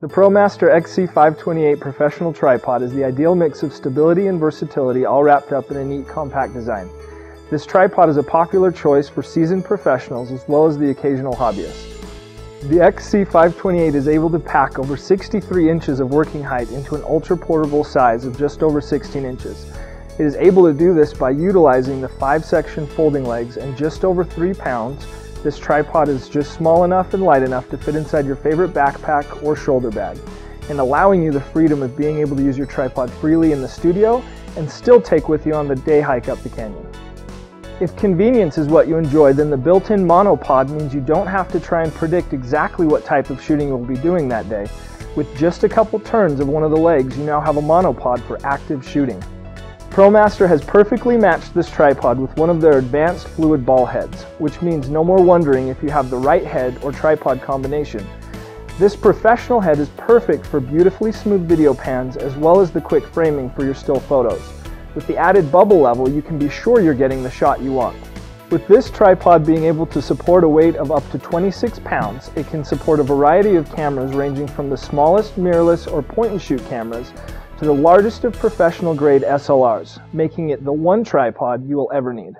The ProMaster XC528 professional tripod is the ideal mix of stability and versatility all wrapped up in a neat compact design. This tripod is a popular choice for seasoned professionals as well as the occasional hobbyist. The XC528 is able to pack over 63 inches of working height into an ultra portable size of just over 16 inches. It is able to do this by utilizing the 5 section folding legs and just over 3 pounds this tripod is just small enough and light enough to fit inside your favorite backpack or shoulder bag, and allowing you the freedom of being able to use your tripod freely in the studio and still take with you on the day hike up the canyon. If convenience is what you enjoy, then the built-in monopod means you don't have to try and predict exactly what type of shooting you'll be doing that day. With just a couple turns of one of the legs, you now have a monopod for active shooting. ProMaster has perfectly matched this tripod with one of their advanced fluid ball heads, which means no more wondering if you have the right head or tripod combination. This professional head is perfect for beautifully smooth video pans as well as the quick framing for your still photos. With the added bubble level, you can be sure you're getting the shot you want. With this tripod being able to support a weight of up to 26 pounds, it can support a variety of cameras ranging from the smallest mirrorless or point and shoot cameras to the largest of professional grade SLRs, making it the one tripod you will ever need.